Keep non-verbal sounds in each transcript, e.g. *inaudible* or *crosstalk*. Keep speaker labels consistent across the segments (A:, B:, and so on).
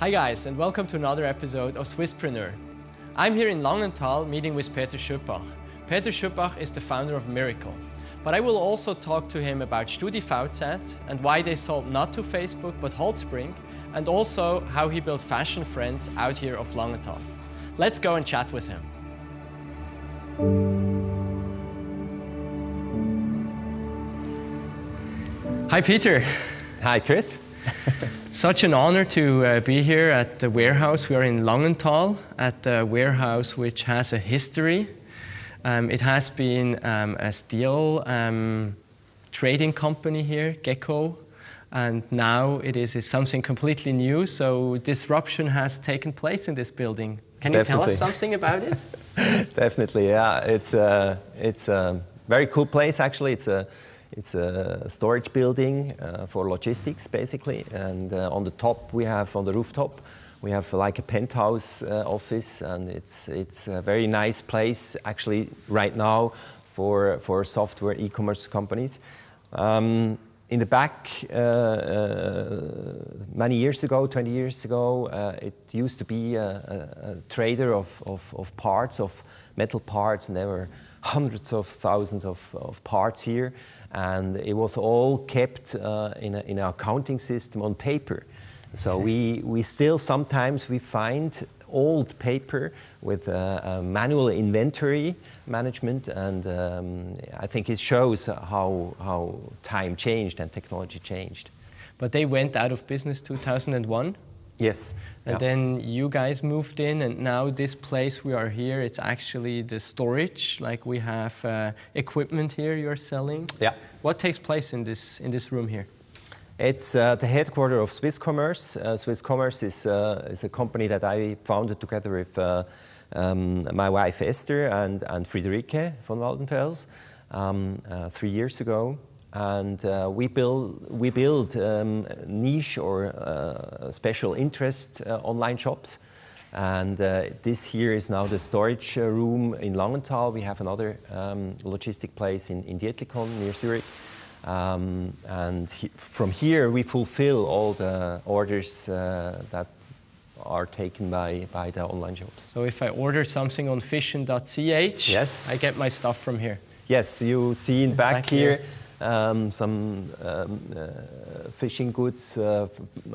A: Hi guys and welcome to another episode of Swisspreneur. I'm here in Langenthal meeting with Peter Schupbach. Peter Schupbach is the founder of Miracle. But I will also talk to him about StudiVZ and why they sold not to Facebook but Holtzbrinck and also how he built Fashion Friends out here of Langenthal. Let's go and chat with him. Hi Peter.
B: Hi Chris. *laughs*
A: Such an honor to uh, be here at the warehouse. We are in Langenthal at the warehouse which has a history. Um, it has been um, a steel um, trading company here, Gecko, and now it is something completely new. So disruption has taken place in this building. Can you
B: Definitely.
A: tell us something about it? *laughs*
B: Definitely, yeah. It's a, it's a very cool place actually. It's a, it's a storage building uh, for logistics basically. And uh, on the top we have, on the rooftop, we have like a penthouse uh, office and it's, it's a very nice place actually right now for, for software e-commerce companies. Um, in the back, uh, uh, many years ago, 20 years ago, uh, it used to be a, a, a trader of, of, of, parts, of metal parts, and there were hundreds of thousands of, of parts here. And it was all kept uh, in, a, in an accounting system on paper. So we, we still sometimes we find old paper with a manual inventory management, and um, I think it shows how, how time changed and technology changed.
A: But they went out of business 2001.
B: Yes.
A: And
B: yeah.
A: then you guys moved in, and now this place we are here, it's actually the storage. Like we have uh, equipment here you're selling.
B: Yeah.
A: What takes place in this in this room here?
B: It's uh, the headquarters of Swiss Commerce. Uh, Swiss Commerce is, uh, is a company that I founded together with uh, um, my wife Esther and, and Friederike von Waldenfels um, uh, three years ago. And uh, we build, we build um, niche or special interest online shops. And this here is now the storage room in Langenthal. We have another um, logistic place in, in Dietlikon near Zurich. Um, and he, from here, we fulfill all the orders uh, that are taken by, by the online shops.
A: So if I order something on fission.ch,
B: yes.
A: I get my stuff from here.
B: Yes, you see in back,
A: Back
B: here,
A: here.
B: Um, some um, uh, fishing goods uh,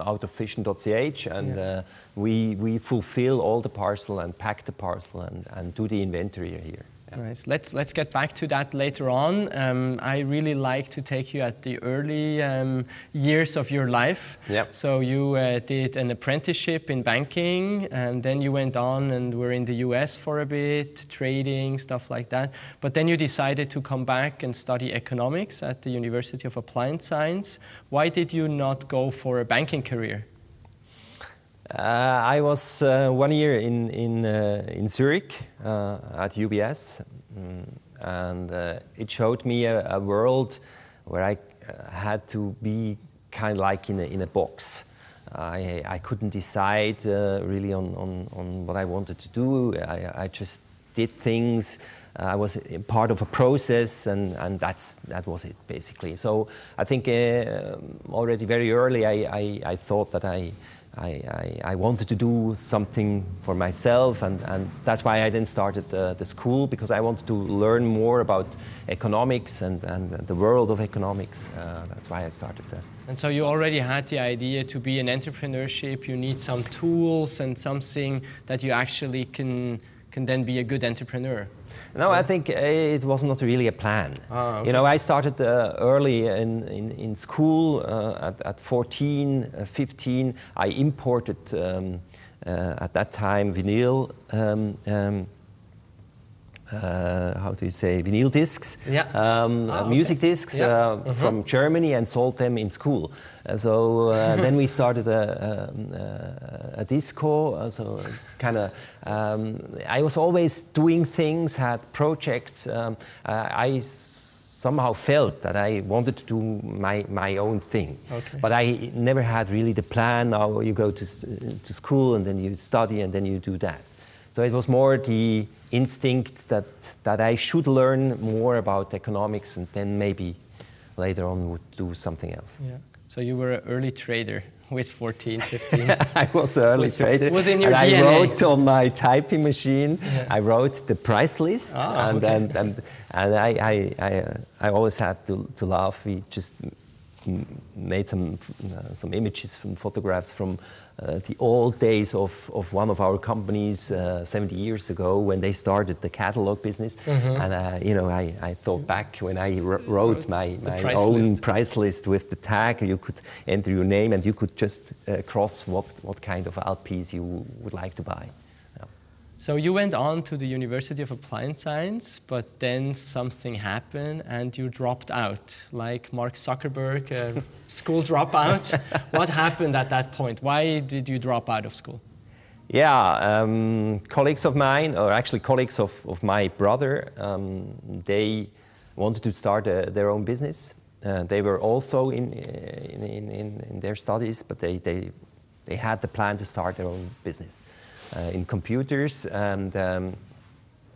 B: out of fission.ch, and
A: Yeah.
B: uh, we, we fulfill all the parcel and pack the parcel and, and do the inventory here. Yeah.
A: Nice. Let's let's get back to that later on. Um, I really like to take you at the early um, years of your life.
B: Yep.
A: So you uh, did an apprenticeship in banking, and then you went on and were in the U.S. for a bit, trading stuff like that. But then you decided to come back and study economics at the University of Applied Science. Why did you not go for a banking career?
B: Uh, I was uh, one year in in uh, in Zurich uh, at UBS, mm, and uh, it showed me a, a, world where I uh, had to be kind of like in a in a box. I I couldn't decide really on, on on what I wanted to do. I, I just did things. I was part of a process, and, and that's that was it basically. So I think already very early I, I, I thought that I. I, I, I, wanted to do something for myself, and, and that's why I then started the, the, school because I wanted to learn more about economics and, and the world of economics. Uh, that's why I started that.
A: And so you already had the idea to be an entrepreneurship. You need some tools and something that you actually can can then be a good entrepreneur.
B: No, I think it was not really a plan.
A: Ah, okay.
B: You know, I started uh, early in, in, in school uh, at, at 14, uh, 15. I imported um, uh, at that time vinyl. Um, um, uh, how do you say vinyl discs,
A: Yeah.
B: um, uh, music
A: okay.
B: discs
A: Yeah.
B: uh,
A: Mhm.
B: from Germany and sold them in school. Uh, so uh, *laughs* then we started a, um, a, a disco. Uh, so kind of, um, I was always doing things, had projects. Um, uh, I somehow felt that I wanted to do my, my own thing.
A: Okay.
B: But I never had really the plan. Now you go to, to school and then you study and then you do that. So it was more the instinct that, that I should learn more about economics and then maybe later on would do something else.
A: Yeah. So you were an early trader with 14, 15. *laughs*
B: I was an early
A: Was-
B: trader.
A: was in your
B: and
A: DNA.
B: I wrote on my typing machine, I wrote the price list.
A: Ah,
B: and,
A: okay.
B: and, and, and I, I, I, uh, I always had to, to laugh. We just made some, uh, some images from photographs from uh, the old days of, of one of our companies uh, 70 years ago when they started the catalog business.
A: Mm-hmm.
B: And uh, you know, I, I thought back when I wrote my, my
A: price
B: own
A: list.
B: price list with the tag. You could enter your name and you could just uh, cross what, what kind of LPs you would like to buy.
A: So you went on to the University of Applied Science, but then something happened and you dropped out, like Mark Zuckerberg, a *laughs* school dropout. what happened at that point? Why did you drop out of school?
B: Yeah, um, colleagues of mine, or actually colleagues of, of my brother, um, they wanted to start uh, their own business. Uh, they were also in, in, in, in, in their studies, but they, they, they had the plan to start their own business uh, in computers. And um,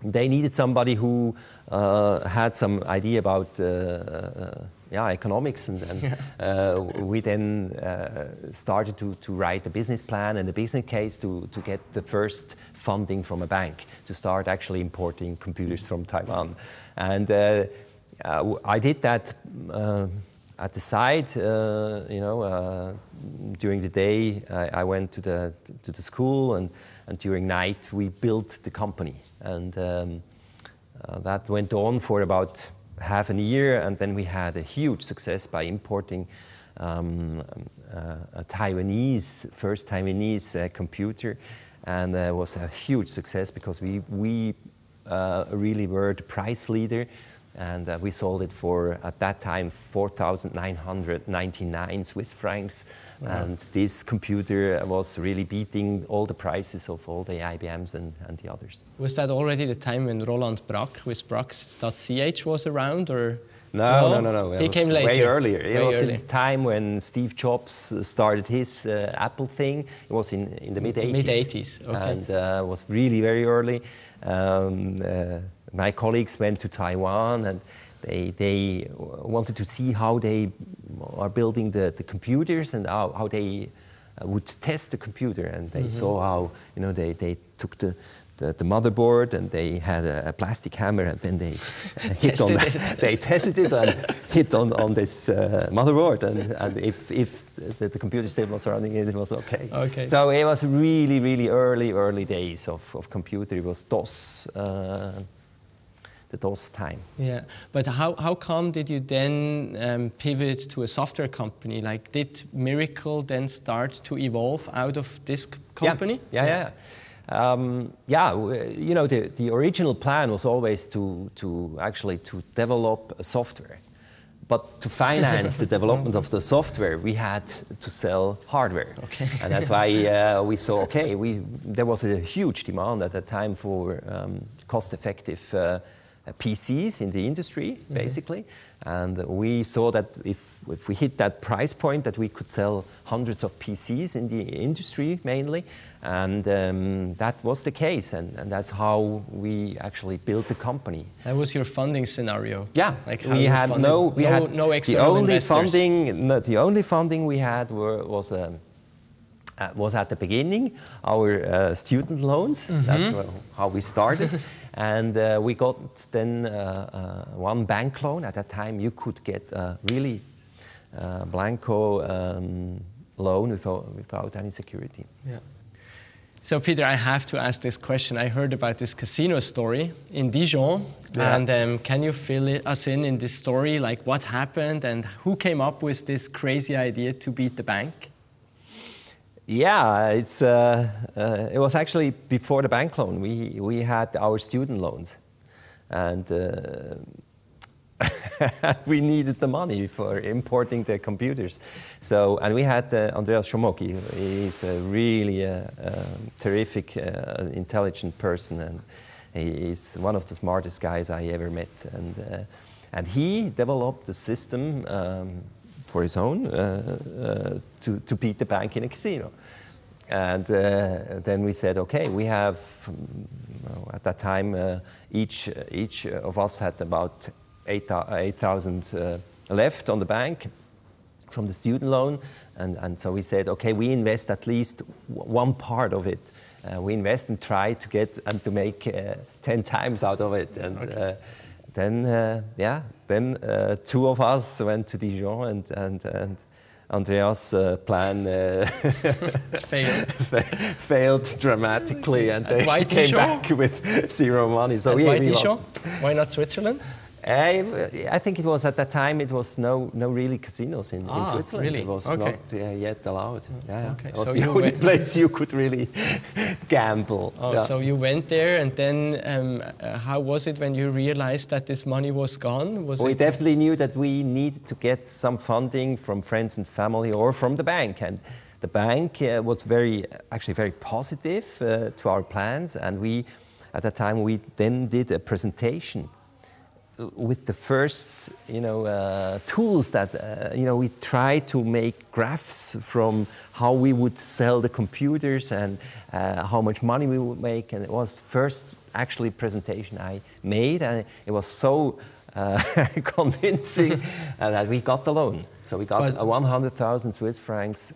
B: they needed somebody who uh, had some idea about uh, uh, yeah, economics, and, and uh, we then uh, started to, to write a business plan and a business case to, to get the first funding from a bank to start actually importing computers from Taiwan. And uh, uh, I did that uh, at the side, uh, you know, uh, during the day I, I went to the, to the school and, and during night we built the company. And um, uh, that went on for about half a year, and then we had a huge success by importing um, uh, a Taiwanese, first Taiwanese uh, computer, and it was a huge success because we, we uh, really were the price leader, and uh, we sold it for, at that time, 4,999 Swiss francs, and this computer was really beating all the prices of all the IBMs and, and the others.
A: Was that already the time when Roland Brack with Brack.ch was around, or
B: No, no, no, no. It
A: He came later.
B: Way earlier. It
A: Way
B: was
A: earlier.
B: in the time when Steve Jobs started his uh, Apple thing. It was in, in the mid 80s.
A: Mid-eighties, okay.
B: And uh, was really very early. Um, uh, my colleagues went to Taiwan and they, they wanted to see how they are building the, the computers and how, how they uh, would test the computer. And they saw how, you know, they, they took the, the, the motherboard and they had a, a plastic hammer and then they uh, *laughs* hit on
A: Tested
B: the, *laughs* they tested it and hit on, on this uh, motherboard and, and if, if the, the computer still was running it, it was okay.
A: Okay.
B: So it was really, really early, early days of, of computer. It was DOS, uh, the DOS time.
A: Yeah, but how, how come did you then um, pivot to a software company? Like, did Miracle then start to evolve out of this company?
B: Yeah, yeah, yeah. Um, yeah, you know, the, the original plan was always to, to actually to develop a software. But to finance the *laughs* development of the software, we had to sell hardware.
A: Okay.
B: And that's why *laughs* uh, we saw, okay, we, there was a huge demand at that time for um, cost-effective uh, PCs in the industry, basically. And we saw that if, if we hit that price point, that we could sell hundreds of PCs in the industry mainly. And um, that was the case. And, and that's how we actually built the company.
A: That was your funding scenario.
B: Yeah,
A: Like
B: we had
A: funded-
B: no, we
A: no,
B: had
A: no
B: the only
A: investors.
B: funding. No, the only funding we had were, was um, uh, was at the beginning our uh, student loans.
A: Mm-hmm.
B: That's how we started, *laughs* and uh, we got then uh, uh, one bank loan. At that time, you could get a really uh, blanco um, loan without, without any security.
A: Yeah. So, Peter, I have to ask this question. I heard about this casino story in Dijon,
B: Yeah.
A: and um, can you fill us in in this story? Like, what happened, and who came up with this crazy idea to beat the bank?
B: Yeah, it's, uh, uh, it was actually before the bank loan. We, we had our student loans. And uh, *laughs* we needed the money for importing the computers. So, and we had uh, Andreas Schomoki. He's a really uh, um, terrific, uh, intelligent person. And he's one of the smartest guys I ever met. And, and he developed a system um, for his own uh, uh, to, to beat the bank in a casino. And uh, then we said, okay, we have, well, at that time, uh, each, each of us had about 8,000 uh, left on the bank from the student loan, and, and so we said, okay, we invest at least one part of it. Uh, we invest and try to get and to make uh, 10 times out of it. And okay. Then, uh, yeah, then uh, two of us went to Dijon and, and, and Andreas' uh, plan uh, *laughs*
A: failed. *laughs*
B: failed dramatically, and, and they *laughs* came Dijon? back with zero money.
A: So and we, why Dijon? Why not Switzerland?
B: I, I, think it was at that time it was no no really casinos in, ah, in Switzerland.
A: Really?
B: It was
A: okay.
B: not uh, yet allowed. Yeah, okay. It was so the only place you could really *laughs* gamble.
A: Oh, yeah. so you went there, and then um, uh, how was it when you realized that this money was gone? Was
B: we definitely knew that we needed to get some funding from friends and family or from the bank, and the bank uh, was very actually very positive uh, to our plans, and we at that time we then did a presentation with the first, you know, uh, tools that, uh, you know, we try to make graphs from how we would sell the computers and uh, how much money we would make. And it was first actually presentation I made, and it was so uh, *laughs* convincing that we got the loan. So we got 100,000 Swiss francs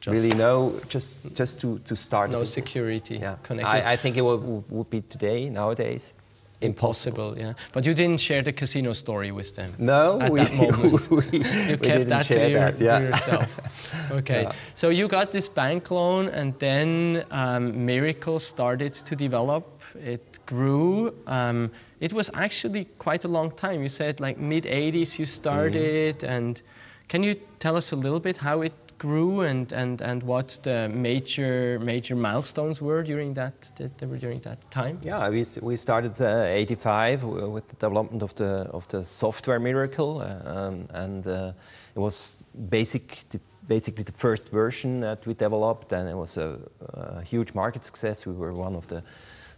B: just really no, just just to, to start.
A: No security
B: yeah.
A: connected.
B: I, I think it would, would be today nowadays
A: impossible. Yeah, but you didn't share the casino story with them.
B: No, we, *laughs* we,
A: you kept that to, your, that, yeah. to, yourself. Okay, yeah. so you got this bank loan, and then um, Miracle started to develop. It grew. Um, it was actually quite a long time. You said like mid 80s you started, mm. and can you tell us a little bit how it grew and, and, and what the major major milestones were during that, that were during that time?
B: Yeah, we, we started uh, 85 with the development of the of the software miracle, uh, um, and uh, it was basic basically the first version that we developed, and it was a, a huge market success. We were one of the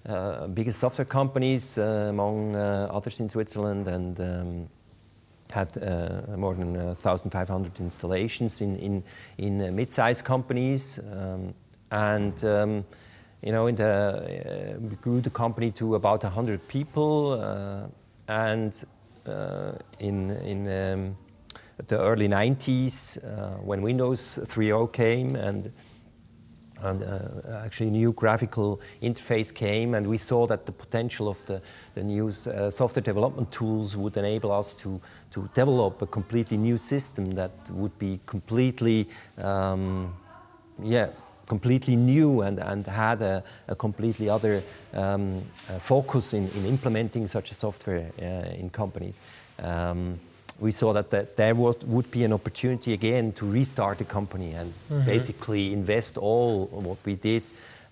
B: uh, biggest software companies uh, among uh, others in Switzerland, and um, had uh, more than 1,500 uh, installations in, in, in uh, mid-sized companies. Um, and um, you know, in the, we grew the company to about 100 people. and in, in um, the early 90s, when Windows 3.0 came and and uh, actually a new graphical interface came and we saw that the potential of the, the new uh, software development tools would enable us to, to develop a completely new system that would be completely, um, yeah, completely new and, and had a, a completely other um, uh, focus in, in implementing such a software uh, in companies. Um, we saw that, that there was, would be an opportunity again to restart the company and mm -hmm. basically invest all what we did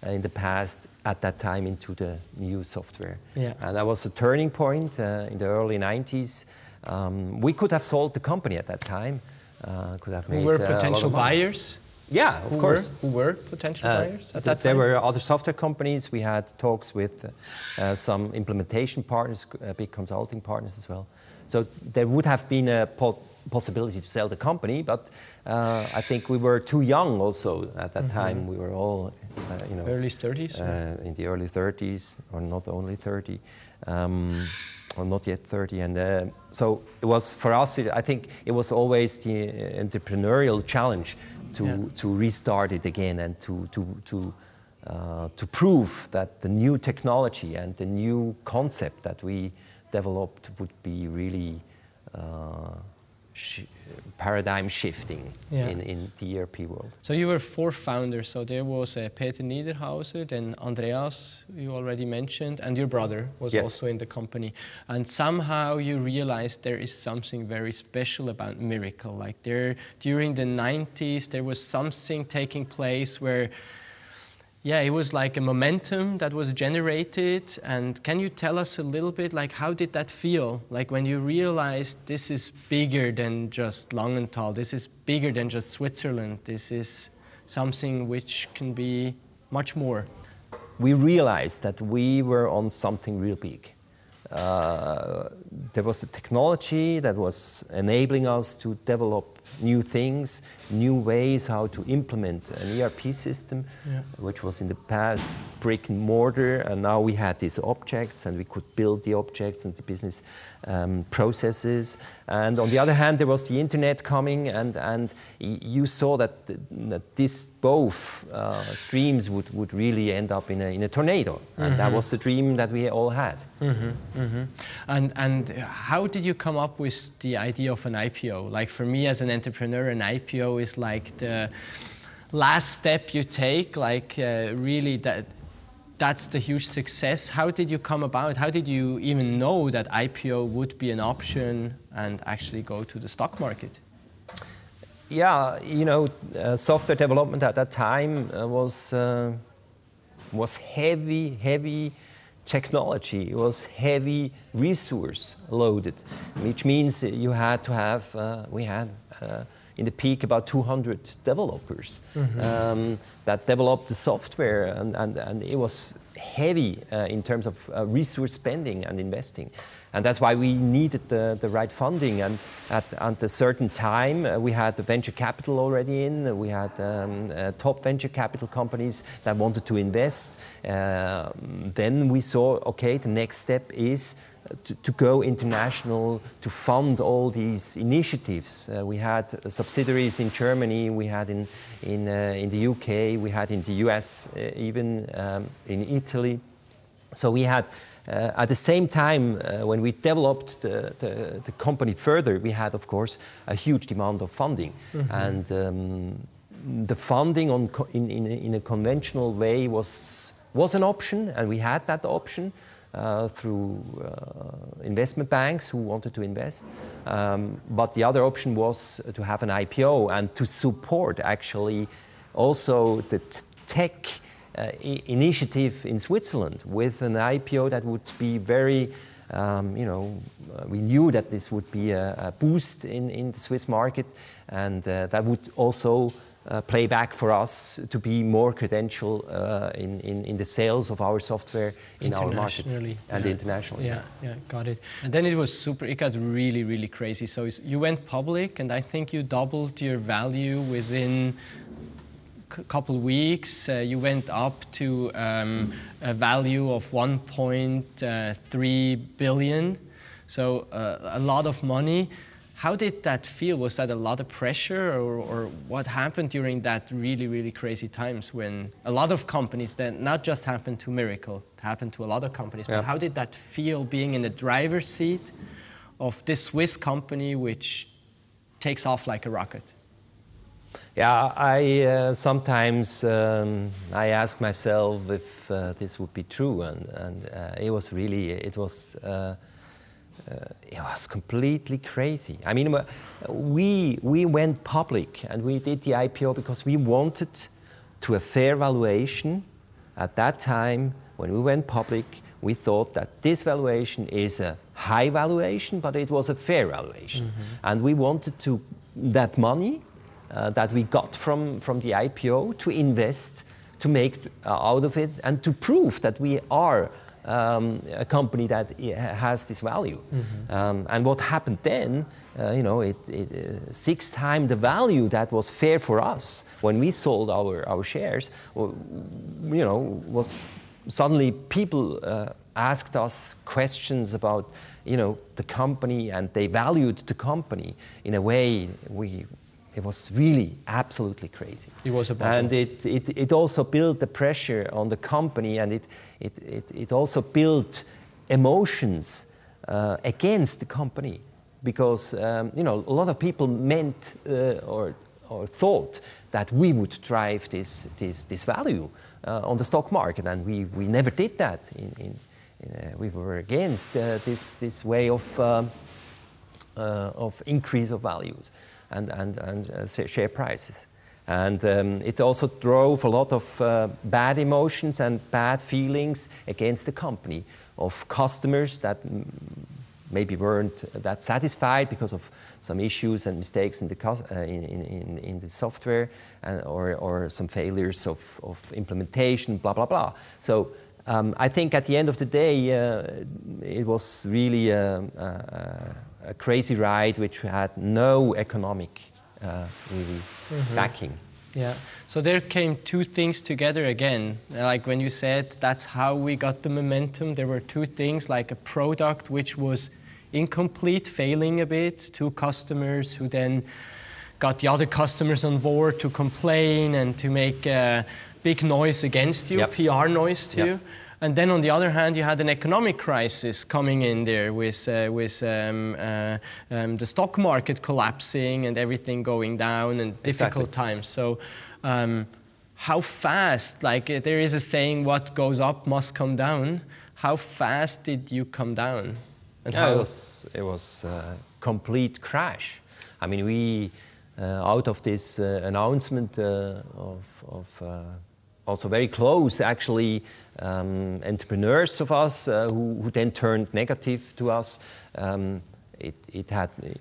B: uh, in the past at that time into the new software. Yeah. And that was a turning point uh, in the early 90s. Um, we could have sold the company at that time. Uh, could have made,
A: who were potential buyers?
B: Yeah, of
A: who
B: course.
A: Were, who were potential uh, buyers at that time?
B: There were other software companies. We had talks with uh, some implementation partners, uh, big consulting partners as well. So there would have been a po possibility to sell the company, but uh, I think we were too young also at that mm -hmm. time. We were all, uh, you know,
A: early 30s,
B: uh, in the early 30s, or not only 30, um, or not yet 30. And uh, so it was for us. It, I think it was always the entrepreneurial challenge to yeah. to restart it again and to to to. Uh, to prove that the new technology and the new concept that we developed would be really uh, sh paradigm shifting yeah. in, in the ERP world.
A: So you were four founders. So there was uh, Peter Niederhauser, then Andreas, you already mentioned, and your brother was yes. also in the company. And somehow you realized there is something very special about Miracle. Like there, during the 90s, there was something taking place where yeah, it was like a momentum that was generated. And can you tell us a little bit, like, how did that feel? Like, when you realized this is bigger than just Langenthal, this is bigger than just Switzerland, this is something which can be much more.
B: We realized that we were on something real big. Uh, there was a technology that was enabling us to develop new things, new ways how to implement an ERP system,
A: Yeah.
B: which was in the past brick and mortar, and now we had these objects and we could build the objects and the business um, processes. And on the other hand, there was the internet coming, and, and you saw that, that this both uh, streams would, would really end up in a, in a tornado. And that was the dream that we all had.
A: And, and how did you come up with the idea of an IPO? Like for me as an entrepreneur, an IPO is like the last step you take, like uh, really that, that's the huge success. How did you come about? How did you even know that IPO would be an option and actually go to the stock market?
B: Yeah, you know, uh, software development at that time uh, was uh, was heavy, heavy technology. It was heavy resource loaded, which means you had to have. Uh, we had in the peak about 200 developers um, that developed the software, and, and, and it was heavy uh, in terms of uh, resource spending and investing. And that's why we needed the, the right funding. And at, at a certain time, uh, we had the venture capital already in. We had um, uh, top venture capital companies that wanted to invest. Uh, then we saw, okay, the next step is to, to go international to fund all these initiatives. Uh, we had subsidiaries in Germany, we had in, in, uh, in the UK, we had in the US, uh, even um, in Italy. So we had, uh, at the same time, uh, when we developed the, the, the, company further, we had, of course, a huge demand of funding. Mm-hmm. And um, the funding on co- in, in, in, a conventional way was, was an option, and we had that option. Uh, through uh, investment banks who wanted to invest. Um, but the other option was to have an IPO and to support actually also the tech uh, initiative in Switzerland with an IPO that would be very, um, you know, uh, we knew that this would be a, a boost in, in the Swiss market and uh, that would also uh, play back for us to be more credential uh, in, in, in, the sales of our software in our market and
A: yeah.
B: internationally.
A: Yeah, yeah, got it. And then it was super, it got really, really crazy. So you went public and I think you doubled your value within a couple weeks. Uh, you went up to um, a value of 1.3 billion. So uh, a lot of money. How did that feel? Was that a lot of pressure, or, or, what happened during that really, really crazy times when a lot of companies, that not just happened to Miracle, it happened to a lot of companies, yeah. but how did that feel being in the driver's seat of this Swiss company which takes off like a rocket?
B: Yeah, I uh, sometimes um, I ask myself if uh, this would be true, and, and uh, it was really, it was uh, it was completely crazy. I mean, we, we went public and we did the IPO because we wanted to a fair valuation. At that time, when we went public, we thought that this valuation is a high valuation, but it was a fair valuation. Mm-hmm. And we wanted to that money uh, that we got from, from the IPO to invest, to make uh, out of it, and to prove that we are um, a company that has this value. Mm-hmm. Um, and what happened then, uh, you know, it, it uh, six times the value that was fair for us when we sold our, our shares, you know, was suddenly people uh, asked us questions about, you know, the company and they valued the company in a way we it was really absolutely crazy.
A: It was a bubble.
B: And it, it, it also built the pressure on the company and it, it, it, it also built emotions uh, against the company because um, you know a lot of people meant uh, or, or thought that we would drive this, this, this value uh, on the stock market and we, we never did that. In, in, in, uh, we were against uh, this, this way of, um, uh, of increase of values and, and, and uh, share prices. And um, it also drove a lot of uh, bad emotions and bad feelings against the company of customers that maybe weren't that satisfied because of some issues and mistakes in the, uh, in, in, in, the software and, or, or some failures of, of implementation, blah, blah, blah. So um, I think at the end of the day, uh, it was really a, a, crazy ride which had no economic uh, really mm-hmm. backing.
A: Yeah. So there came two things together again. Like when you said that's how we got the momentum, there were two things like a product which was incomplete, failing a bit, two customers who then got the other customers on board to complain and to make a big noise against you, yep. PR noise to yep. you. And then on the other hand, you had an economic crisis coming in there with, uh, with um, uh, um, the stock market collapsing and everything going down and difficult exactly. times. So, um, how fast, like uh, there is a saying, what goes up must come down. How fast did you come down?
B: And yeah, how? It was, it was a complete crash. I mean, we, uh, out of this uh, announcement uh, of, of also very close, actually, um, entrepreneurs of us uh, who, who, then turned negative to us. Um, it, it, had it,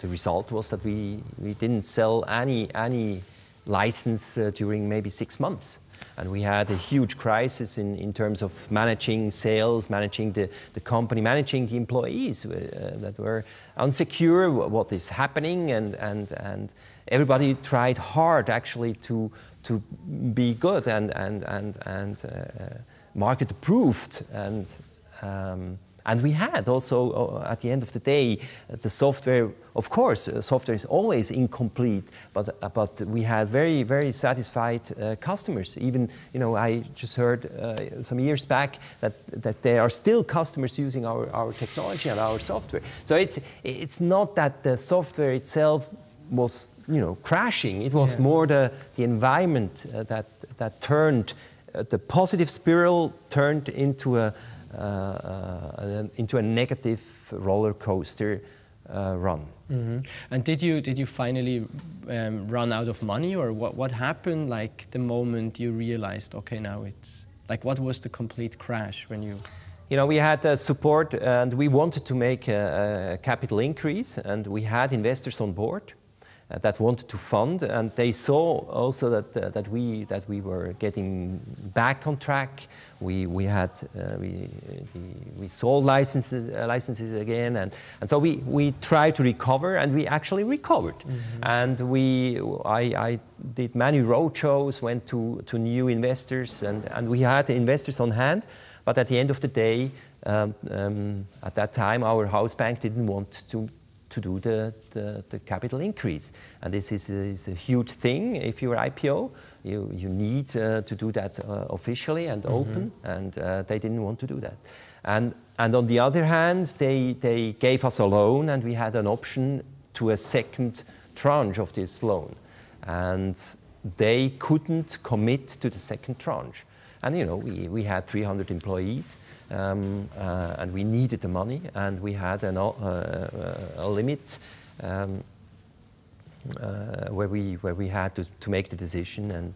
B: the result was that we, we didn't sell any any license uh, during maybe six months. And we had a huge crisis in, in terms of managing sales, managing the, the company, managing the employees uh, that were unsecure what is happening. And, and, and everybody tried hard actually to, to be good and, and, and, and uh, market approved. And, um, and we had also, uh, at the end of the day, the software, of course, uh, software is always incomplete, but, uh, but we had very, very satisfied uh, customers. Even, you know, I just heard uh, some years back that, that there are still customers using our, our technology and our software. So it's, it's not that the software itself was you know crashing. It was yeah. more the, the environment uh, that that turned uh, the positive spiral turned into a uh, uh into a negative roller coaster uh, run.
A: Mm -hmm. And did you did you finally um, run out of money, or what what happened? Like the moment you realized, okay, now it's like what was the complete crash when you?
B: You know, we had uh, support and we wanted to make a, a, capital increase, and we had investors on board that wanted to fund, and they saw also that uh, that we that we were getting back on track. We we had uh, we the, we sold licenses uh, licenses again, and and so we we tried to recover, and we actually recovered. Mm -hmm. And we I, I did many road shows, went to to new investors, and and we had investors on hand, but at the end of the day. Um, um, at that time, our house bank didn't want to to do the, the, the, capital increase. And this is a, is a, huge thing if you're IPO. You, you need uh, to do that uh, officially and mm -hmm. open, and uh, they didn't want to do that. And, and on the other hand, they, they gave us a loan, and we had an option to a second tranche of this loan. And they couldn't commit to the second tranche. And you know, we, we had 300 employees, um, uh, and we needed the money, and we had an, uh, uh, a limit um, uh, where we where we had to, to make the decision. And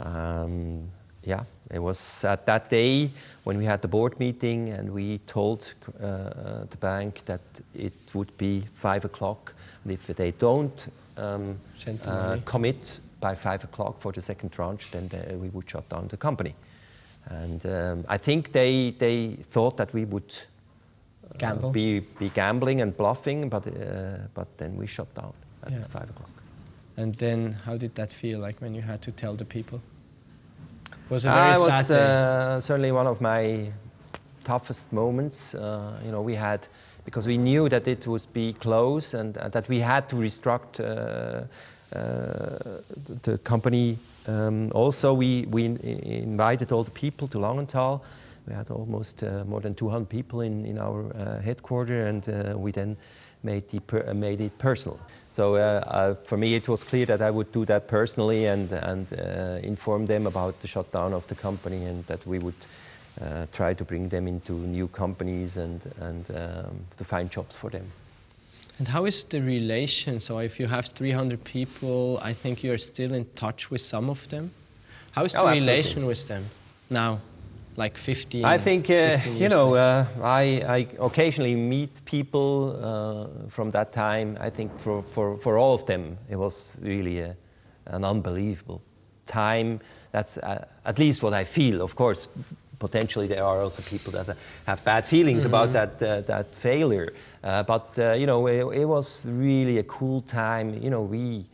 B: um, yeah, it was at that day when we had the board meeting, and we told uh, the bank that it would be five o'clock, and if they don't um, commit by five o'clock for the second tranche, then they, we would shut down the company. And um, I think they, they thought that we would
A: uh,
B: be, be gambling and bluffing, but, uh, but then we shut down at yeah. 5 o'clock.
A: And then how did that feel like when you had to tell the people? Was it very I
B: was uh, certainly one of my toughest moments. Uh, you know, we had, because we knew that it would be close and that we had to restructure uh, the company um, also, we, we invited all the people to Langenthal. We had almost uh, more than 200 people in, in our uh, headquarters, and uh, we then made, the uh, made it personal. So uh, uh, for me, it was clear that I would do that personally and, and inform them about the shutdown of the company and that we would try to bring them into new companies and, and um, to find jobs for them.
A: And how is the relation? So if you have 300 people, I think you're still in touch with some of them. How is the oh, relation with them now? Like 15
B: I think, uh, you know, uh, I, I, occasionally meet people uh, from that time. I think for, for, for all of them, it was really a, an unbelievable time. That's uh, at least what I feel. Of course, potentially there are also people that have bad feelings mm -hmm. about that, uh, that failure. Uh, but uh, you know, it, it, was really a cool time. You know, we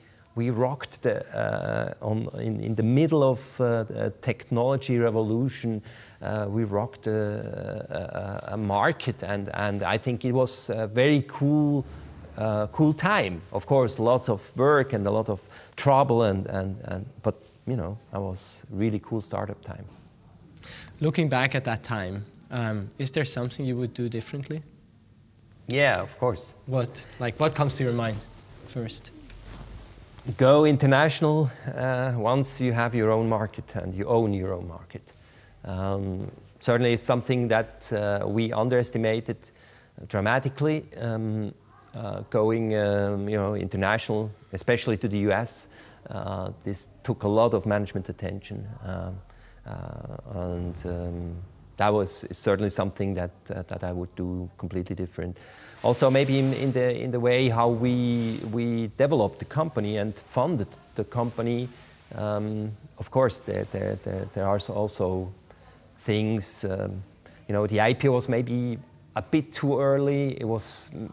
B: we rocked the, uh, on, in, in the middle of uh, the technology revolution. Uh, we rocked a, a, a, market, and, and I think it was a very cool, uh, cool time. Of course, lots of work and a lot of trouble, and, and, and but you know, that was really cool startup time.
A: Looking back at that time, um, is there something you would do differently?
B: Yeah, of course.
A: What? Like, what comes to your mind first?
B: Go international uh, once you have your own market and you own your own market. Um, certainly, it's something that uh, we underestimated dramatically. Um, uh, going, um, you know, international, especially to the U.S. Uh, this took a lot of management attention, um, uh, and um, that was certainly something that, uh, that I would do completely different. Also, maybe in, in, the, in the way how we, we developed the company and funded the company. Um, of course, there, there, there, there, are also things, um, you know, the IPO was maybe a bit too early. It was mm,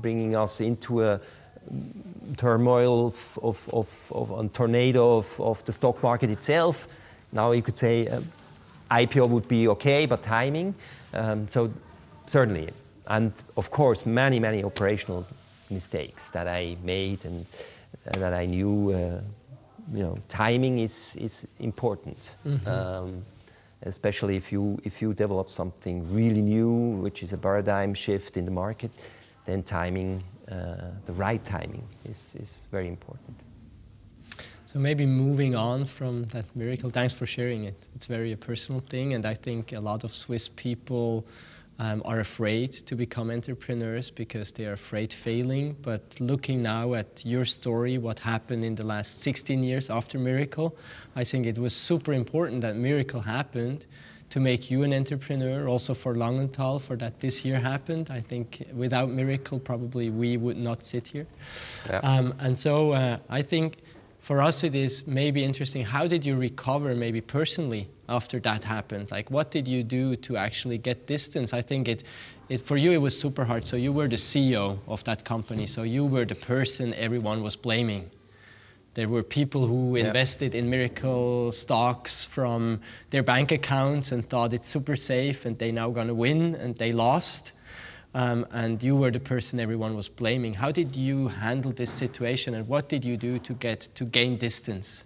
B: bringing us into a turmoil of, of, of, of a tornado of, of the stock market itself. Now you could say uh, IPO would be okay, but timing. Um, so certainly, and of course, many many operational mistakes that I made and uh, that I knew. Uh, you know, timing is is important. Mm-hmm. Um, especially if you if you develop something really new, which is a paradigm shift in the market, then timing, uh, the right timing, is is very important.
A: So maybe moving on from that miracle, thanks for sharing it. It's very a personal thing, and I think a lot of Swiss people um, are afraid to become entrepreneurs because they are afraid failing. But looking now at your story, what happened in the last 16 years after Miracle, I think it was super important that Miracle happened to make you an entrepreneur, also for Langenthal, for that this year happened. I think without Miracle, probably we would not sit here. Yeah. Um, and so uh, I think for us it is maybe interesting how did you recover maybe personally after that happened? Like what did you do to actually get distance? I think it, it for you it was super hard. So you were the ceo of that company. So you were the person everyone was blaming. There were people who invested in miracle stocks from their bank accounts and thought it's super safe and they now going to win and they lost um, and you were the person everyone was blaming. How did you handle this situation, and what did you do to get to gain distance?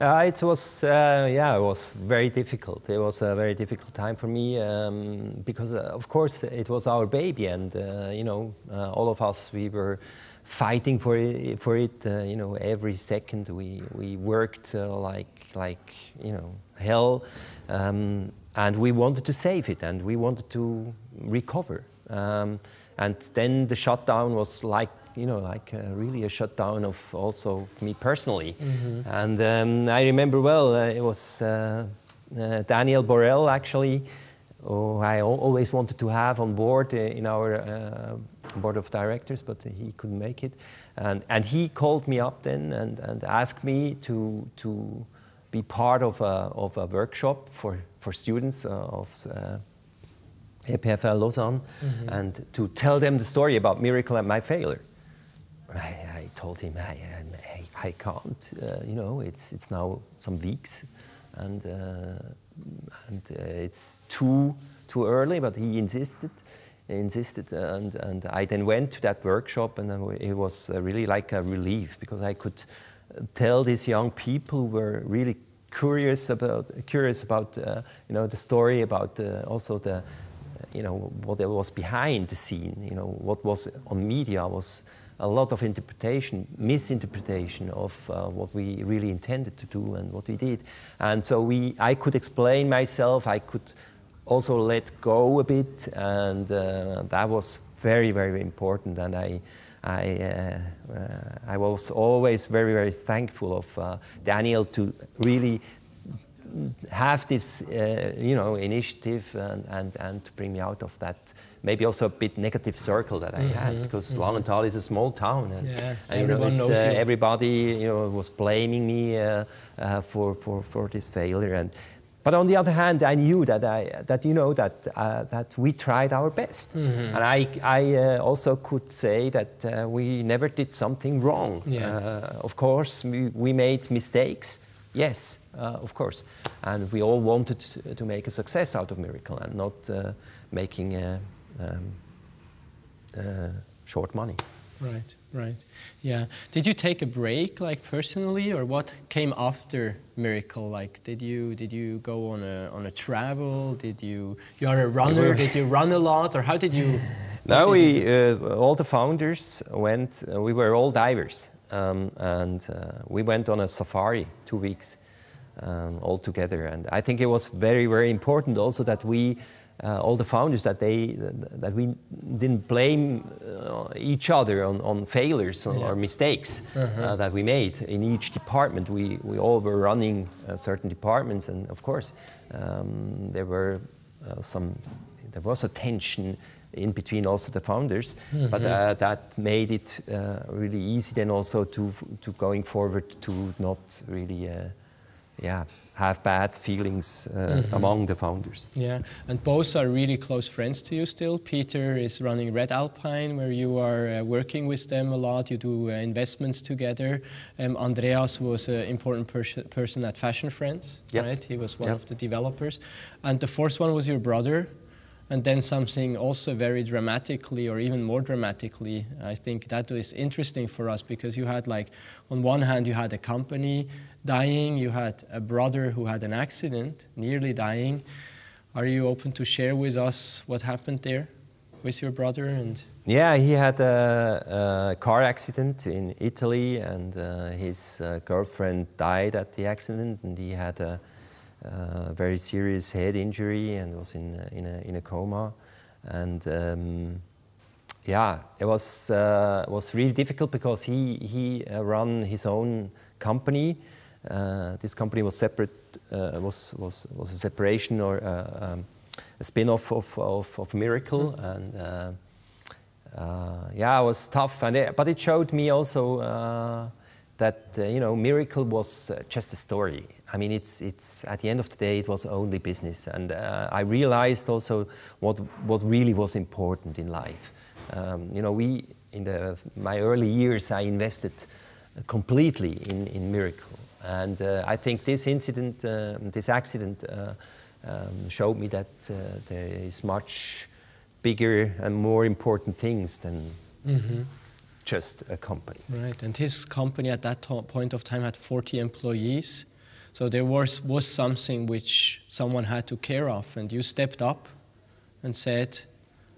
B: Uh, it was, uh, yeah, it was very difficult. It was a very difficult time for me um, because, uh, of course, it was our baby, and uh, you know, uh, all of us we were fighting for it. For it, uh, you know, every second we we worked like like you know hell, um, and we wanted to save it, and we wanted to recover. Um, and then the shutdown was like you know like uh, really a shutdown of also of me personally. Mm-hmm. And um, I remember well uh, it was uh, uh Daniel Borel actually. who I always wanted to have on board uh, in our uh, board of directors, but he couldn't make it. And, and he called me up then and, and asked me to, to be part of a, of a workshop for, for students of EPFL Lausanne mm-hmm. and to tell them the story about Miracle and my failure. I, I told him, I, I, I can't, uh, you know, it's, it's now some weeks and, uh, and uh, it's too, too early, but he insisted. Insisted, and, and I then went to that workshop, and it was uh, really like a relief because I could tell these young people who were really curious about curious about uh, you know the story about uh, also the you know, what was behind the scene, you know, what was on media was a lot of interpretation, misinterpretation of uh, what we really intended to do and what we did. And so we, I could explain myself, I could also let go a bit, and uh, that was very, very important. And I, I, uh, uh I was always very, very thankful of uh, Daniel to really have this, uh, you know, initiative and, and, and to bring me out of that maybe also a bit negative circle that I mm -hmm, had because mm -hmm. Langenthal is a small town and,
A: yeah,
B: and you know, knows uh, everybody you know was blaming me uh, uh, for, for, for this failure and but on the other hand, I knew that I that you know that uh, that we tried our best, mm-hmm. and I I uh, also could say that uh, we never did something wrong.
A: Yeah.
B: Uh, of course, we, we made mistakes. Yes, uh, of course, and we all wanted to make a success out of Miracle and not uh, making um, short money.
A: Right, right. Yeah. Did you take a break, like personally, or what came after Miracle? Like, did you did you go on a on a travel? Did you you are a runner? did you run a lot, or how did you? *laughs*
B: No, we uh, all the founders went. Uh, we were all divers, um, and uh, we went on a safari two weeks um, all together. And I think it was very very important also that we uh, all the founders that they that we didn't blame uh, each other on, on failures or, yeah. or mistakes uh, uh-huh. that we made in each department. We we all were running uh, certain departments, and of course um, there were uh, some there was a tension in between also the founders, mm-hmm. but uh, that made it really easy then also to to going forward to not really yeah, have bad feelings uh, mm-hmm. among the founders.
A: Yeah, and both are really close friends to you still. Peter is running Red Alpine, where you are uh, working with them a lot. You do uh, investments together. Um, Andreas was an important pers- person at Fashion Friends,
B: yes.
A: right? He was one yep. of the developers. And the fourth one was your brother, and then something also very dramatically or even more dramatically i think that was interesting for us because you had like on one hand you had a company dying you had a brother who had an accident nearly dying. Are you open to share with us what happened there with your brother and
B: yeah he had a, a car accident in italy and uh, his uh, girlfriend died at the accident and he had a uh, very serious head injury and was in, in, a, in a coma. And um, yeah, it was, uh, was really difficult because he, he uh, ran his own company. Uh, this company was separate, uh, was, was, was a separation or uh, um, a spin-off of, of, of Miracle. Mm -hmm. And yeah, it was tough. And it, but it showed me also that, you know, Miracle was just a story. I mean, it's, it's, at the end of the day, it was only business. And uh, I realized also what, what really was important in life. Um, you know, we, in the, my early years, I invested completely in, in Miracle. And uh, I think this incident, uh, this accident, uh, um, showed me that uh, there is much bigger and more important things than mm -hmm. just a company.
A: Right, and his company at that point of time had 40 employees. So there was, was something which someone had to care of, and you stepped up and said,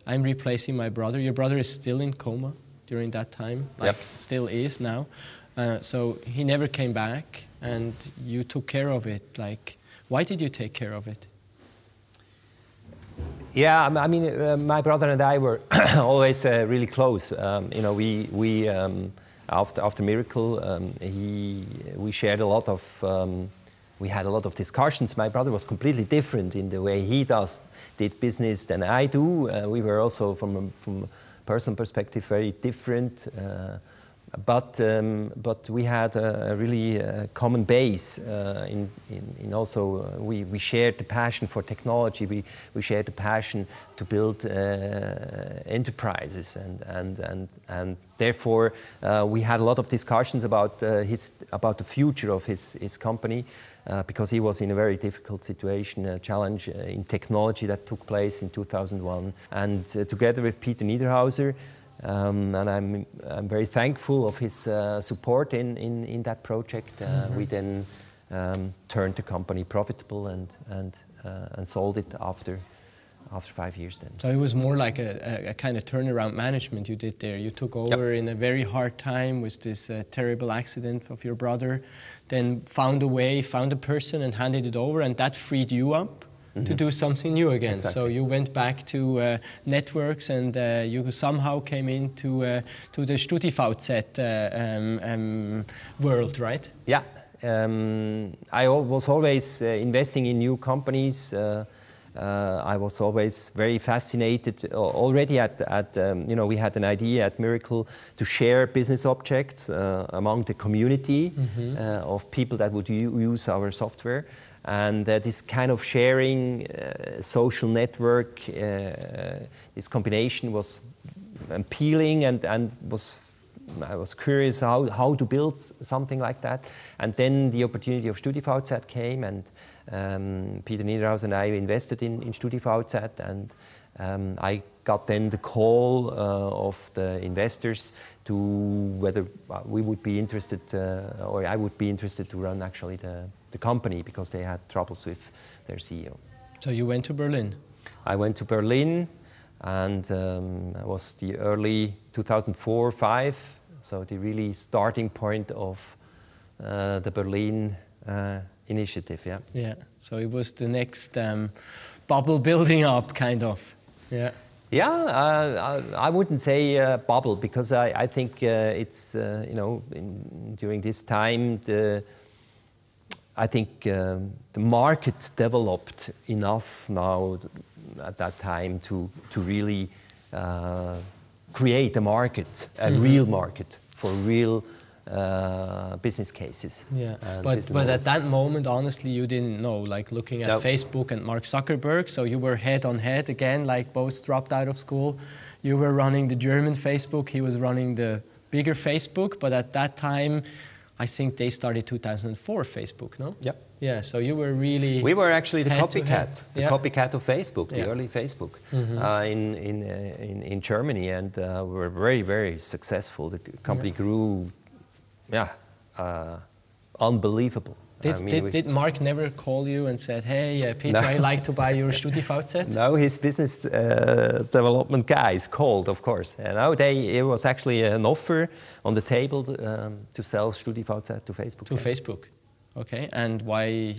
A: I'm replacing my brother. Your brother is still in coma during that time,
B: like yep.
A: still is now. Uh, so he never came back, and you took care of it. Like, why did you take care of it?
B: Yeah, I mean, uh, my brother and I were *coughs* always uh, really close. Um, you know, we we um, after after Miracle, um, he we shared a lot of um, we had a lot of discussions. My brother was completely different in the way he does did business than I do. Uh, we were also, from a, from a personal perspective, very different. Uh, but um, but we had a, a really uh, common base uh, in, in, in also uh, we, we shared the passion for technology we, we shared the passion to build uh, enterprises and and and, and therefore we had a lot of discussions about his about the future of his, his company uh, because he was in a very difficult situation, a challenge uh, in technology that took place in 2001. And uh, together with Peter Niederhauser, um, and I'm, I'm very thankful of his uh, support in, in, in that project. Uh, mm-hmm. We then um, turned the company profitable and, and, uh, and sold it after after five years then.
A: So it was more like a, a, a, kind of turnaround management you did there. You took over yep. in a very hard time with this uh, terrible accident of your brother, then found a way, found a person and handed it over, and that freed you up. Mm -hmm. to mm-hmm. do something new again.
B: Exactly.
A: So you went back to uh, networks and uh, you somehow came into uh, to the StudiVZ uh, um, um, world, right?
B: Yeah, um, I was always uh, investing in new companies. Uh, uh, I was always very fascinated. Already at, at um, you know, we had an idea at Miracle to share business objects uh, among the community mm-hmm. uh, of people that would use our software. And uh, this kind of sharing, uh, social network, uh, this combination was appealing and, and was I was curious how, how to build something like that. And then the opportunity of StudiVZ came, and um, Peter Niederhaus and I invested in, in StudiVZ, and um, I got then the call uh, of the investors to whether we would be interested, uh, or I would be interested to run actually the, the company because they had troubles with their CEO.
A: So you went to Berlin?
B: I went to Berlin and um, it was the early 2004 5 so the really starting point of uh, the berlin uh, initiative yeah.
A: Yeah. So it was the next um, bubble building up kind of. Yeah.
B: Yeah, uh, I, I, wouldn't say uh, bubble because I, I think uh, it's uh, you know in, during this time the I think um, the market developed enough now at that time to, to really uh, create a market, a mm-hmm. real market for real uh, business cases.
A: Yeah, but, but at that moment, honestly, you didn't know. Like looking at Facebook and Mark Zuckerberg, so you were head on head again, like both dropped out of school. You were running the German Facebook, he was running the bigger Facebook, but at that time, I think they started 2004 Facebook, no?
B: Yep.
A: Yeah, so you were really.
B: We were actually the copycat, the yeah. copycat of Facebook, the yeah. early Facebook mm-hmm. uh, in, in, uh, in, in, Germany, and uh, we were very, very successful. The company yeah. grew, yeah, uh, unbelievable.
A: Did, I did, did, Mark never call you and said, "Hey, uh, Peter, no. I'd like to buy your *laughs* StudiVZ"?
B: no, his business uh, development guys called, of course. And now they, it was actually an offer on the table um, to sell StudiVZ to Facebook.
A: To Facebook. Okay, and why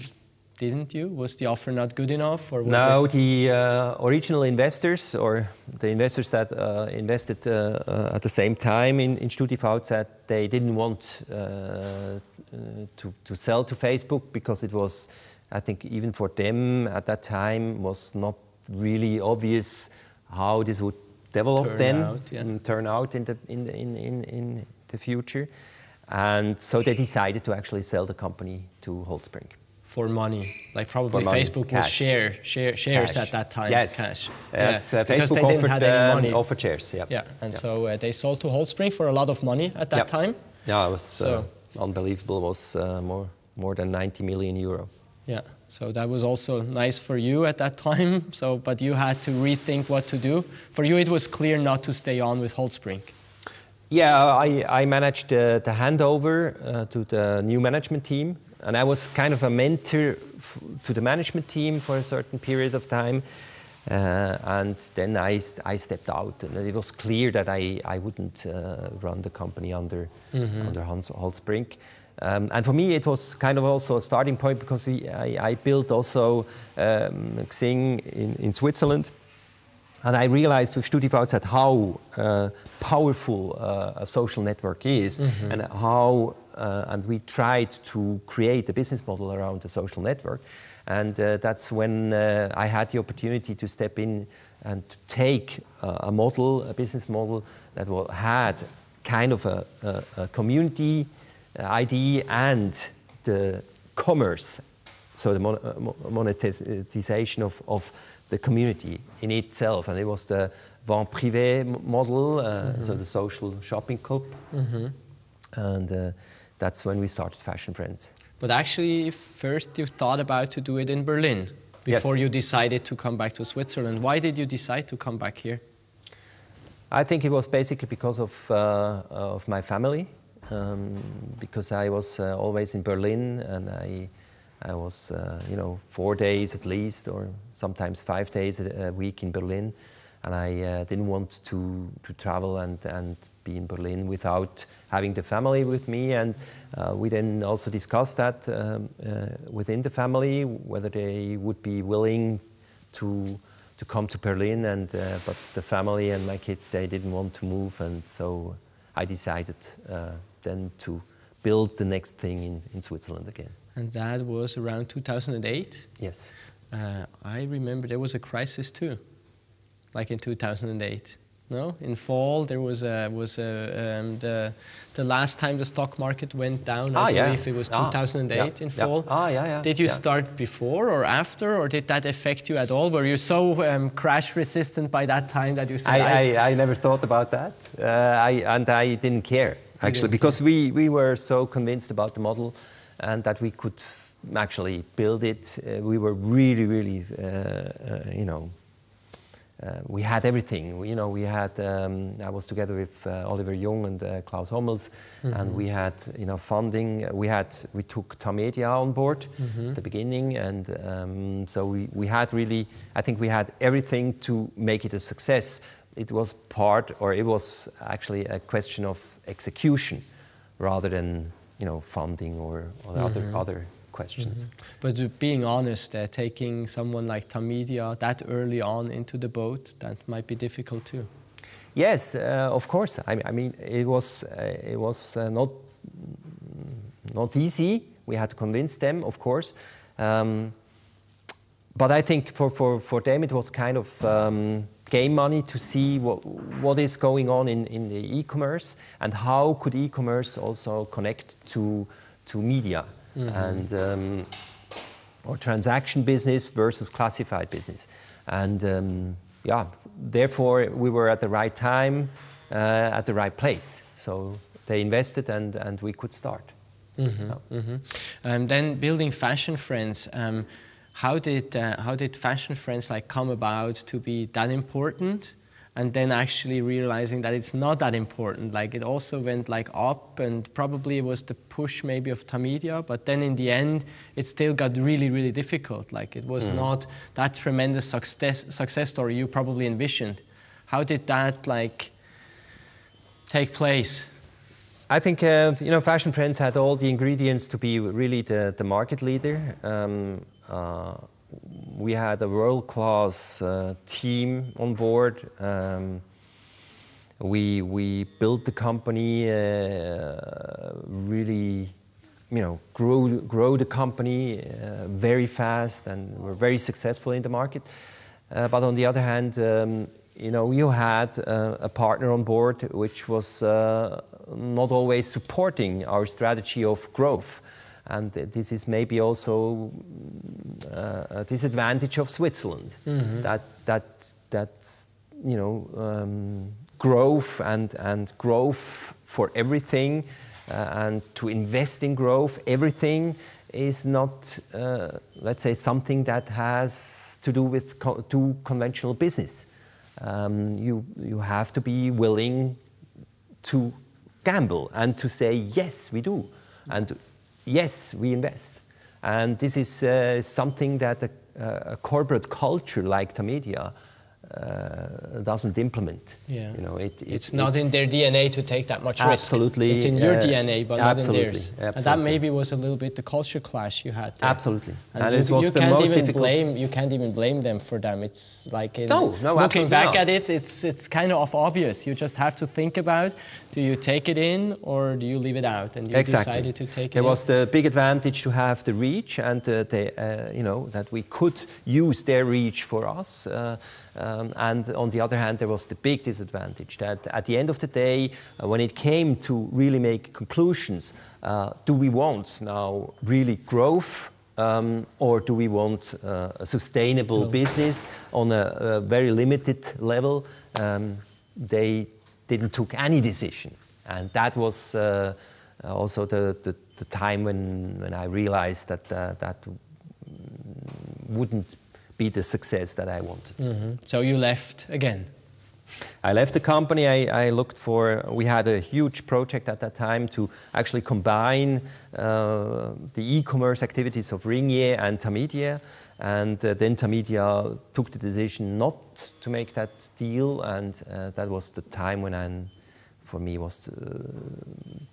A: didn't you? Was the offer not good enough, or was
B: no? The uh, original investors, or the investors that uh, invested uh, uh at the same time in, in StudiVZ, they didn't want uh, uh, to, to sell to Facebook because it was, I think, even for them at that time, was not really obvious how this would develop turn then out, yeah. and turn out in the in, in, in, in the future. And so they decided to actually sell the company to Holtzbrinck.
A: For money, like probably money, Facebook cash. was share, share shares cash. at that time.
B: Yes,
A: cash.
B: Yes, yeah. uh, Facebook offered, um, offered shares. Yeah,
A: yeah, and so uh, they sold to Holtzbrinck for a lot of money at that time.
B: Yeah, it was so. uh, unbelievable. Was uh, more more than 90 million euro.
A: Yeah, so that was also nice for you at that time. *laughs* So, but you had to rethink what to do. For you, it was clear not to stay on with Holtzbrinck.
B: Yeah, I, I managed uh, the handover uh, to the new management team, and I was kind of a mentor to the management team for a certain period of time. Uh, and then I, I stepped out, and it was clear that I, I wouldn't uh, run the company under, mm-hmm. under Hans Holtzbrinck. Um, and for me, it was kind of also a starting point because we, I, I built also um, Xing in, in Switzerland. And I realized with StudiVZ how uh, powerful uh, a social network is mm-hmm. and how, uh, and we tried to create a business model around the social network. And uh, that's when uh, I had the opportunity to step in and to take a model, a business model that had kind of a, a, a community ID and the commerce, so the monetization of, of the community in itself. And it was the vente privé model, uh, mm-hmm. so the social shopping club. Mm-hmm. And uh, that's when we started Fashion Friends.
A: But actually, first you thought about to do it in Berlin before yes. you decided to come back to Switzerland. Why did you decide to come back here?
B: I think it was basically because of, uh, of my family, um, because I was uh, always in Berlin and I I was, uh, you know, four days at least, or sometimes five days a, week in Berlin, and I uh, didn't want to to travel and and be in Berlin without having the family with me. And uh, we then also discussed that um, uh, within the family whether they would be willing to to come to Berlin. And uh, but the family and my kids they didn't want to move, and so I decided uh, then to build the next thing in, in Switzerland again
A: and that was around 2008.
B: Yes.
A: Uh, I remember there was a crisis too, like in 2008. No, in fall there was a, was a, um, the the last time the stock market went down. I
B: Ah, yeah.
A: believe it was
B: Ah,
A: 2008
B: yeah,
A: in
B: yeah.
A: fall.
B: Ah, yeah, yeah,
A: Did you
B: yeah.
A: start before or after, or did that affect you at all? Were you so um, crash resistant by that time that you said,
B: I, I, I never thought about that, uh, I, and I didn't care actually
A: didn't
B: because we, we were so convinced about the model and that we could actually build it. Uh, we were really, really, uh, uh, you know, uh, we had everything. We, you know, we had. Um, I was together with uh, Oliver Jung and uh, Klaus Hommels, and we had, you know, funding. We had. We took Tamedia on board at the beginning, and um, so we, we had really. I think we had everything to make it a success. It was part, or it was actually a question of execution, rather than you know funding or, or other other questions.
A: But uh, being honest, uh, taking someone like Tamedia that early on into the boat, that might be difficult too.
B: Yes, uh, of course. I, I mean, it was uh, it was uh, not not easy. We had to convince them, of course. Um, but I think for, for, for them it was kind of um, game money to see what, what is going on in, in the e-commerce and how could e-commerce also connect to, to media and um, or transaction business versus classified business. And um, yeah, therefore we were at the right time, uh, at the right place. So they invested and, and we could start. Yeah.
A: hmm Um, then building Fashion Friends. Um, how did uh, how did Fashion Friends like come about to be that important? And then actually realizing that it's not that important. Like it also went like up, and probably it was the push maybe of Tamedia. But then in the end, it still got really really difficult. Like it was not that tremendous success success story you probably envisioned. How did that like take place?
B: I think uh, you know Fashion Friends had all the ingredients to be really the, the market leader. Um, uh, we had a world-class uh, team on board. Um, we we built the company uh, really, you know, grow grow the company uh, very fast, and we're very successful in the market. Uh, but on the other hand, um, you know, you had uh, a partner on board which was uh, not always supporting our strategy of growth. And this is maybe also uh, a disadvantage of Switzerland. That, that, that, you know, um, growth and, and growth for everything uh, and to invest in growth, everything is not, uh, let's say, something that has to do with co- to conventional business. Um, you, you have to be willing to gamble and to say, yes, we do. And yes, we invest. And this is uh, something that a, a corporate culture like Tamedia uh, doesn't implement.
A: Yeah.
B: You know, it, it-
A: It's not in their DNA to take that much risk.
B: Absolutely,
A: It's in your
B: uh,
A: DNA, but
B: absolutely,
A: not in theirs. Absolutely. And that maybe was a little bit the culture clash you had. There.
B: Absolutely.
A: And,
B: And
A: you,
B: it was
A: you
B: the
A: can't
B: most
A: even
B: difficult-
A: blame you can't even blame them for them. It's like in,
B: No, no,
A: looking back
B: not.
A: at it, it's it's kind of obvious. You just have to think about: do you take it in or do you leave it out? And you
B: exactly.
A: decided to take
B: there
A: it
B: was the big advantage to have the reach and uh, the, uh, you know that we could use their reach for us. Um, and on the other hand, there was the big disadvantage that at the end of the day, uh, when it came to really make conclusions, uh, do we want now really growth? Um, or do we want uh, a sustainable business on a, a very limited level? Um, they didn't took any decision, and that was uh, also the, the, the time when, when I realized that uh, that wouldn't be the success that I wanted.
A: Mhm. So you left again.
B: I left the company. I, I looked for. We had a huge project at that time to actually combine uh, the e-commerce activities of Ringier and Tamedia, and uh, then Tamedia took the decision not to make that deal, and uh, that was the time when I, for me, was uh,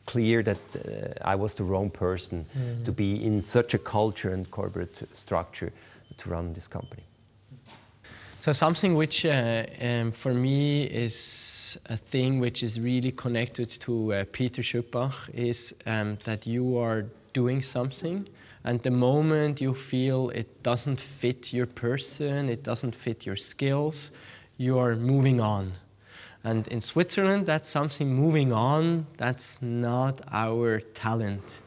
B: clear that uh, I was the wrong person to be in such a culture and corporate structure to run this company.
A: So something which uh, um, for me is a thing which is really connected to uh, Peter Schüpach is um, that you are doing something, and the moment you feel it doesn't fit your person, it doesn't fit your skills, you are moving on. And in Switzerland, that's something moving on, that's not our talent.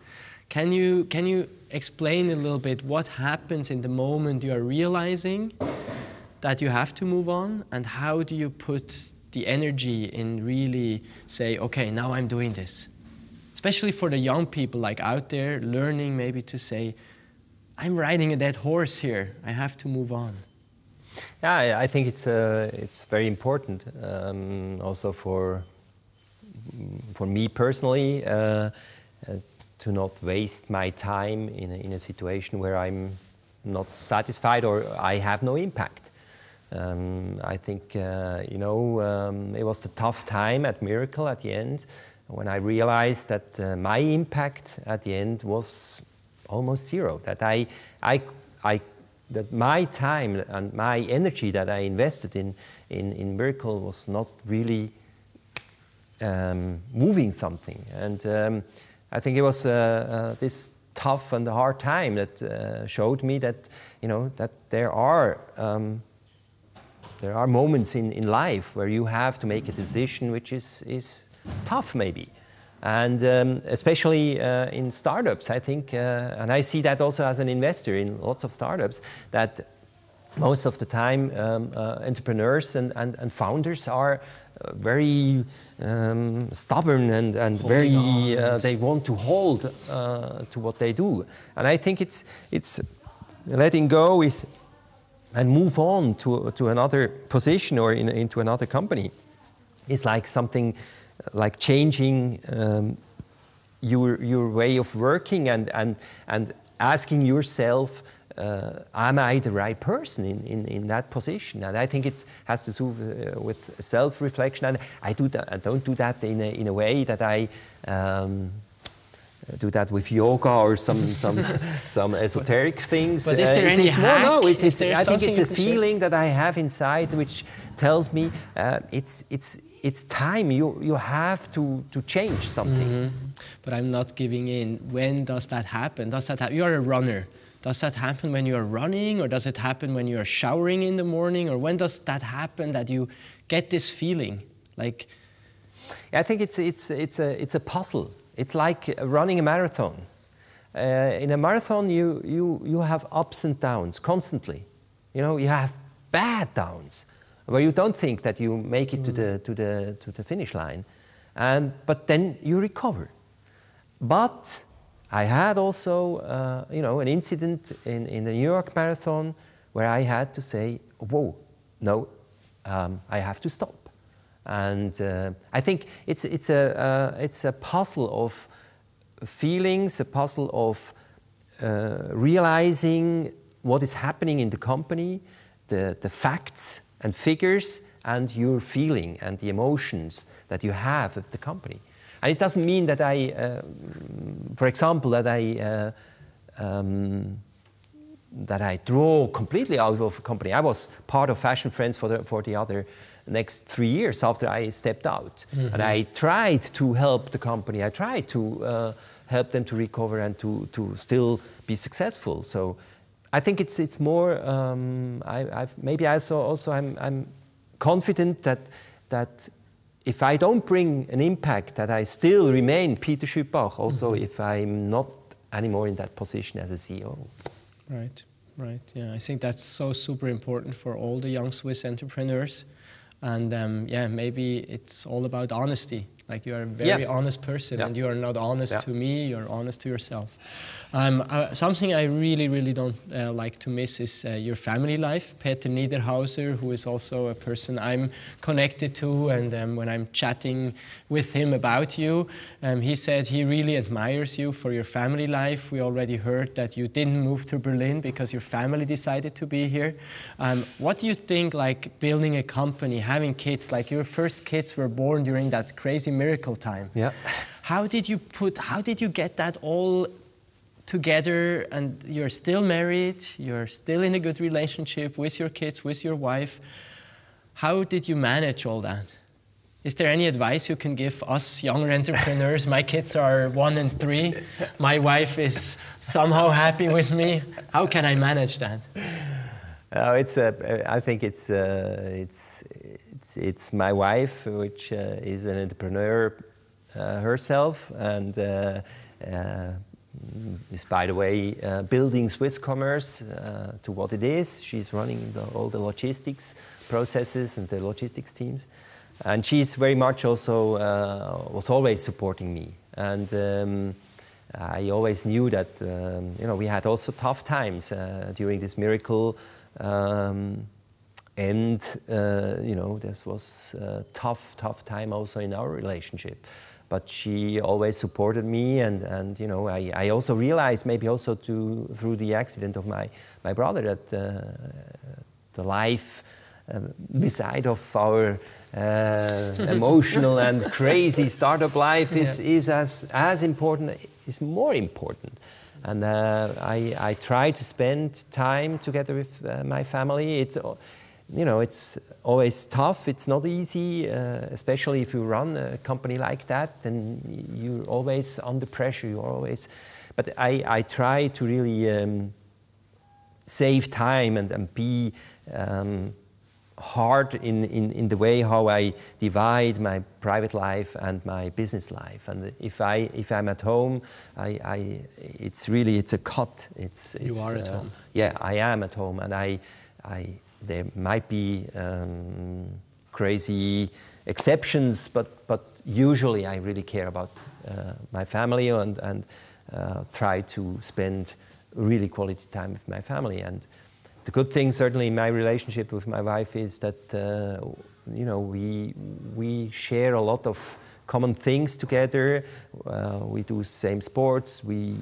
A: Can you, can you explain a little bit what happens in the moment you are realizing that you have to move on, and how do you put the energy in really say, okay, now I'm doing this? Especially for the young people like out there learning maybe to say, I'm riding a dead horse here, I have to move on.
B: Yeah, I think it's uh, it's very important um, also for for me personally uh, uh, to not waste my time in a, in a situation where I'm not satisfied or I have no impact. Um, I think uh, you know um, it was a tough time at Miracle at the end when I realized that uh, my impact at the end was almost zero. That I I I that my time and my energy that I invested in, in, in Miracle was not really um, moving something. And um, I think it was uh, uh, this tough and hard time that uh, showed me that, you know, that there are, um, there are moments in, in life where you have to make a decision which is, is tough maybe. And um, especially uh, in startups, I think, uh, and I see that also as an investor in lots of startups, that most of the time um, uh, entrepreneurs and, and, and, founders are very um, stubborn and, and very, uh, they want to hold uh, to what they do. And I think it's, it's letting go is, and move on to, to another position or in, into another company is like something like changing um, your, your way of working and, and, and asking yourself, uh, am I the right person in, in, in that position? And I think it has to do uh, with self-reflection. And I, do that, I don't do that in a, in a way that I um, do that with yoga or some *laughs* some some esoteric things.
A: But is there uh, it's, any
B: it's
A: hack?
B: more no. It's, it's I think it's a feeling that I have inside which tells me uh, it's it's it's time. You, you have to, to change something. Mm -hmm.
A: But I'm not giving in. When does that happen? Does that happen? You are a runner. Does that happen when you are running, or does it happen when you are showering in the morning, or when does that happen that you get this feeling? Like,
B: I think it's, it's, it's, a, it's a puzzle. It's like running a marathon. Uh, in a marathon, you, you, you have ups and downs constantly. You know, you have bad downs where you don't think that you make it mm. to, the, to, the, to the finish line. And, but then you recover. But I had also, uh, you know, an incident in, in the New York Marathon where I had to say, whoa, no, um, I have to stop. And uh, I think it's, it's, a, uh, it's a puzzle of feelings, a puzzle of uh, realizing what is happening in the company, the, the facts, and figures and your feeling and the emotions that you have with the company. And it doesn't mean that I, uh, for example, that I, uh, um, that I draw completely out of a company. I was part of Fashion Friends for the, for the other next three years after I stepped out. Mm -hmm. And I tried to help the company. I tried to uh, help them to recover and to, to still be successful. So I think it's, it's more, um, I, I've, maybe I also, also I'm, I'm confident that, that if I don't bring an impact, that I still remain Peter Schüppbach, also mm -hmm. if I'm not anymore in that position as a CEO.
A: Right, right, yeah. I think that's so super important for all the young Swiss entrepreneurs. And um, yeah, maybe it's all about honesty. Like you are a very yeah. honest person yeah. and you are not honest yeah. to me, you're honest to yourself. Um, uh, something I really, really don't uh, like to miss is uh, your family life. Peter Niederhauser, who is also a person I'm connected to, and um, when I'm chatting with him about you, um, he said he really admires you for your family life. We already heard that you didn't move to Berlin because your family decided to be here. Um, what do you think, like building a company, having kids, like your first kids were born during that crazy miracle time?
B: Yeah.
A: How did you put, how did you get that all together and you're still married, you're still in a good relationship with your kids, with your wife. How did you manage all that? Is there any advice you can give us younger entrepreneurs? My kids are one and three. My wife is somehow happy with me. How can I manage that?
B: Uh, it's, a, I think it's, uh, it's, it's, it's, my wife, which uh, is an entrepreneur uh, herself, and uh, is, by the way, building Swisscommerce to what it is. She's running the, all the logistics processes and the logistics teams. And she's very much also uh, was always supporting me. And um, I always knew that um, you know we had also tough times uh, during this miracle um, and uh, you know this was a tough tough time also in our relationship but she always supported me and, and you know I, I also realized maybe also to, through the accident of my, my brother that uh, the life uh, beside of our uh, *laughs* emotional and crazy startup life is, yeah. is as, as important, is more important. And uh, I, I try to spend time together with uh, my family. It's, you know, it's always tough. It's not easy, uh, especially if you run a company like that and you're always under pressure. You're always, but I, I try to really um, save time and, and be um, hard in, in, in the way how I divide my private life and my business life. And if, I, if I'm at home, I, I, it's really, it's a cut. It's,
A: it's,
B: you
A: are at uh, home.
B: Yeah, I am at home. And I, I, there might be um, crazy exceptions, but, but usually I really care about uh, my family and, and uh, try to spend really quality time with my family. And the good thing, certainly, in my relationship with my wife is that uh, you know we we share a lot of common things together. Uh, we do same sports. We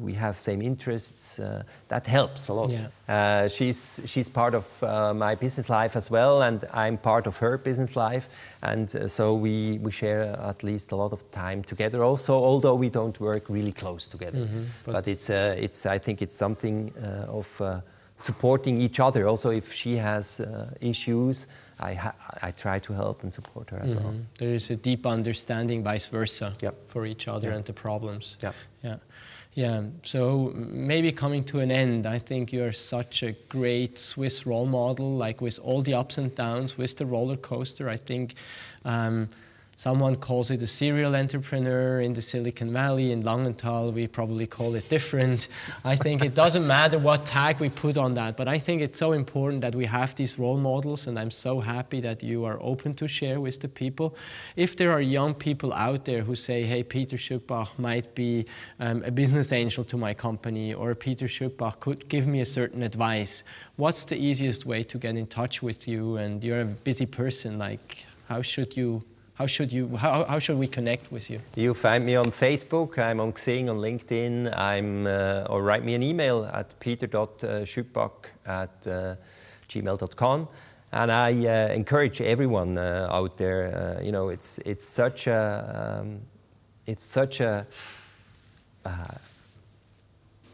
B: we have same interests. Uh, that helps a lot. Yeah. Uh, she's she's part of uh, my business life as well, and I'm part of her business life. And uh, so we we share at least a lot of time together. Also, although we don't work really close together, mm -hmm. but, but, it's it's I think it's something of supporting each other. Also, if she has uh, issues, I, I try to help and support her as mm -hmm. well.
A: Mm-hmm. There is a deep understanding, vice versa,
B: yep.
A: for each other
B: yep.
A: and the problems.
B: Yep.
A: Yeah. Yeah, so maybe coming to an end, I think you're such a great Swiss role model, like with all the ups and downs, with the roller coaster. I think um, Someone calls it a serial entrepreneur in the Silicon Valley. In Langenthal, we probably call it different. I think it doesn't matter what tag we put on that, but I think it's so important that we have these role models, and I'm so happy that you are open to share with the people. If there are young people out there who say, hey, Peter Schüpach might be um, a business angel to my company, or Peter Schüpach could give me a certain advice, what's the easiest way to get in touch with you? And you're a busy person, like, how should you how should you how, how should we connect with you?
B: You find me on facebook i'm on xing on linkedin i'm uh, or write me an email at peter.schuppach at uh, gmail.com and i uh, encourage everyone uh, out there uh, you know it's it's such a um, it's such a uh,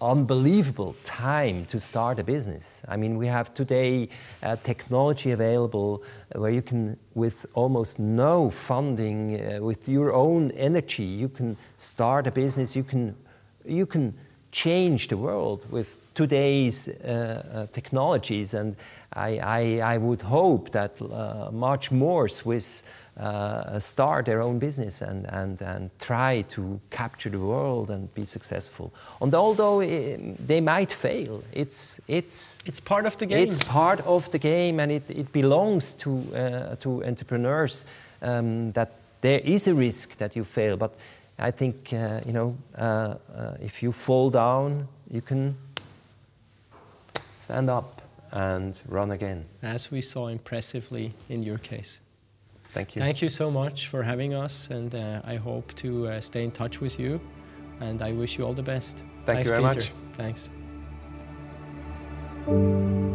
B: unbelievable time to start a business. I mean, we have today uh, technology available where you can, with almost no funding, uh, with your own energy, you can start a business. You can, you can change the world with today's uh, uh technologies. And I, I, I, would hope that uh, much more Swiss uh, start their own business and, and, and try to capture the world and be successful. And although it, eh, they might fail, it's, it's,
A: it's part of the game.
B: It's part of the game and it, it belongs to, uh, to entrepreneurs um, that there is a risk that you fail. But I think, uh, you know, uh, uh, if you fall down, you can stand up and run again.
A: As we saw impressively in your case.
B: Thank you.
A: Thank you so much for having us, and uh, I hope to uh, stay in touch with you. And I wish you all the best.
B: Thank
A: Thanks,
B: you very
A: Peter.
B: much.
A: Thanks.